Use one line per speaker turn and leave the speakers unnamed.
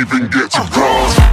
even get to uh-huh. cross.